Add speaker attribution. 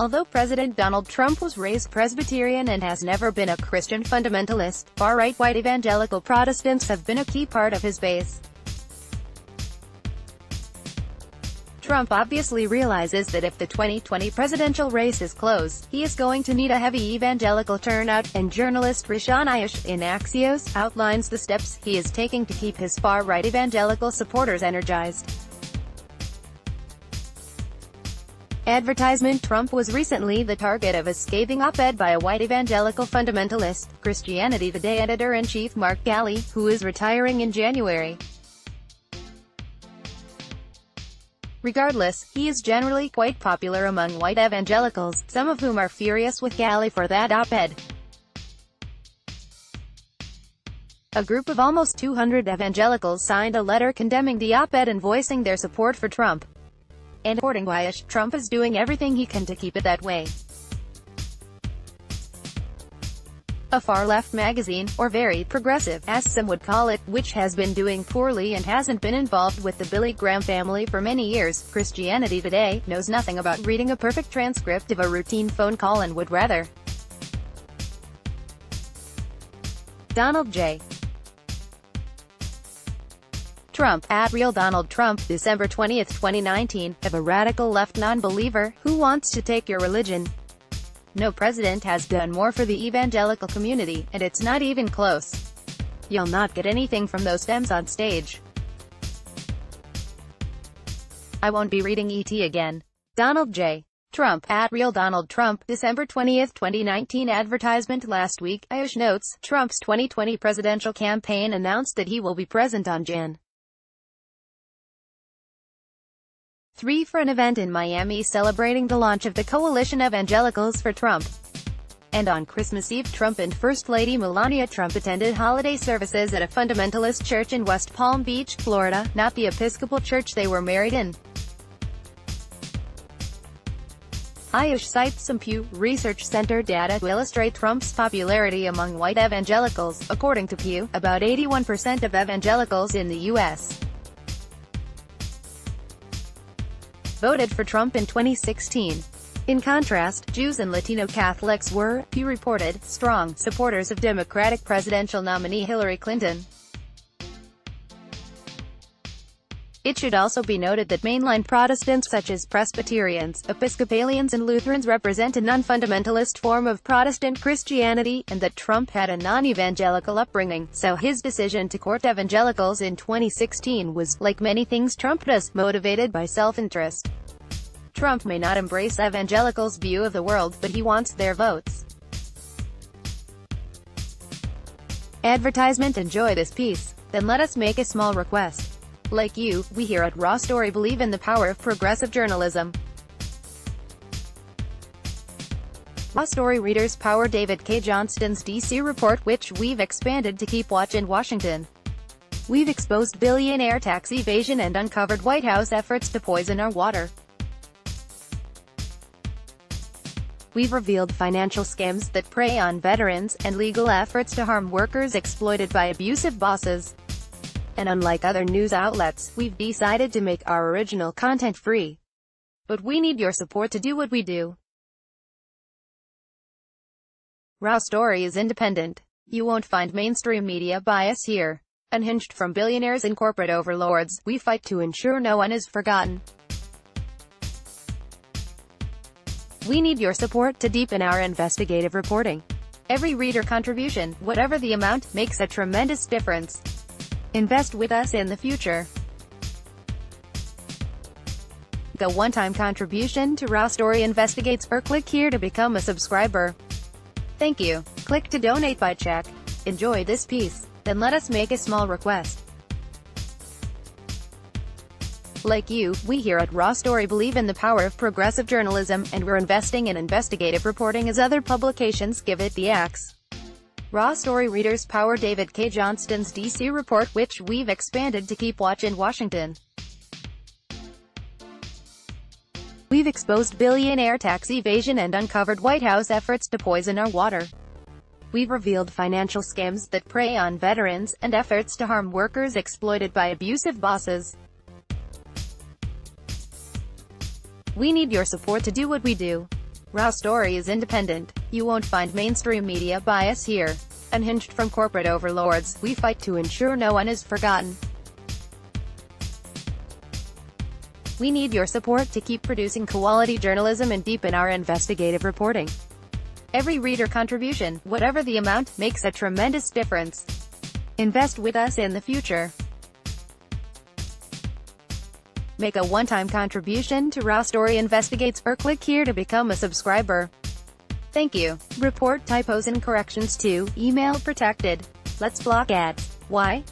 Speaker 1: Although President Donald Trump was raised Presbyterian and has never been a Christian fundamentalist, far-right white evangelical Protestants have been a key part of his base. Trump obviously realizes that if the 2020 presidential race is close, he is going to need a heavy evangelical turnout, and journalist Rashaan Ayesh, in Axios, outlines the steps he is taking to keep his far-right evangelical supporters energized. Advertisement Trump was recently the target of a scathing op-ed by a white evangelical fundamentalist, Christianity Today editor-in-chief Mark Galli, who is retiring in January. Regardless, he is generally quite popular among white evangelicals, some of whom are furious with Galli for that op-ed. A group of almost 200 evangelicals signed a letter condemning the op-ed and voicing their support for Trump. And according to Trump is doing everything he can to keep it that way. a far-left magazine, or very progressive, as some would call it, which has been doing poorly and hasn't been involved with the Billy Graham family for many years. Christianity Today knows nothing about reading a perfect transcript of a routine phone call and would rather. Donald J. Trump, at Real Donald Trump, December 20, 2019, of a radical left non-believer, who wants to take your religion, no president has done more for the evangelical community, and it's not even close. You'll not get anything from those Dems on stage. I won't be reading ET again. Donald J. Trump, at Real Donald Trump, December 20, 2019 advertisement last week, Ayesh notes, Trump's 2020 presidential campaign announced that he will be present on Jan. 3 for an event in Miami celebrating the launch of the Coalition of Evangelicals for Trump. And on Christmas Eve Trump and First Lady Melania Trump attended holiday services at a fundamentalist church in West Palm Beach, Florida, not the Episcopal church they were married in. Ayesh cites some Pew Research Center data to illustrate Trump's popularity among white evangelicals. According to Pew, about 81% of evangelicals in the U.S. voted for Trump in 2016. In contrast, Jews and Latino Catholics were, he reported, strong supporters of Democratic presidential nominee Hillary Clinton. It should also be noted that mainline Protestants such as Presbyterians, Episcopalians and Lutherans represent a non-fundamentalist form of Protestant Christianity, and that Trump had a non-evangelical upbringing, so his decision to court evangelicals in 2016 was, like many things Trump does, motivated by self-interest. Trump may not embrace evangelicals' view of the world, but he wants their votes. Advertisement Enjoy this piece. Then let us make a small request. Like you, we here at Raw Story believe in the power of progressive journalism. Raw Story readers power David Cay Johnston's DC report which we've expanded to keep watch in Washington. We've exposed billionaire tax evasion and uncovered White House efforts to poison our water. We've revealed financial scams that prey on veterans, and legal efforts to harm workers exploited by abusive bosses. And unlike other news outlets, we've decided to make our original content free. But we need your support to do what we do. Raw Story is independent. You won't find mainstream media bias here. Unhinged from billionaires and corporate overlords, we fight to ensure no one is forgotten. We need your support to deepen our investigative reporting. Every reader contribution, whatever the amount, makes a tremendous difference. Invest with us in the future. The one-time contribution to Raw Story Investigates or click here to become a subscriber. Thank you. Click to donate by check. Enjoy this piece. Then let us make a small request. Like you, we here at Raw Story believe in the power of progressive journalism, and we're investing in investigative reporting as other publications give it the axe. Raw Story readers power David Cay Johnston's DC report which we've expanded to keep watch in Washington. We've exposed billionaire tax evasion and uncovered White House efforts to poison our water. We've revealed financial scams that prey on veterans, and efforts to harm workers exploited by abusive bosses. We need your support to do what we do. Raw Story is independent. You won't find mainstream media bias here. Unhinged from corporate overlords, we fight to ensure no one is forgotten. We need your support to keep producing quality journalism and deepen our investigative reporting. Every reader contribution, whatever the amount, makes a tremendous difference. Invest with us in the future. Make a one-time contribution to Raw Story Investigates or click here to become a subscriber. Thank you. Report typos and corrections to email protected. Let's block ads. Why?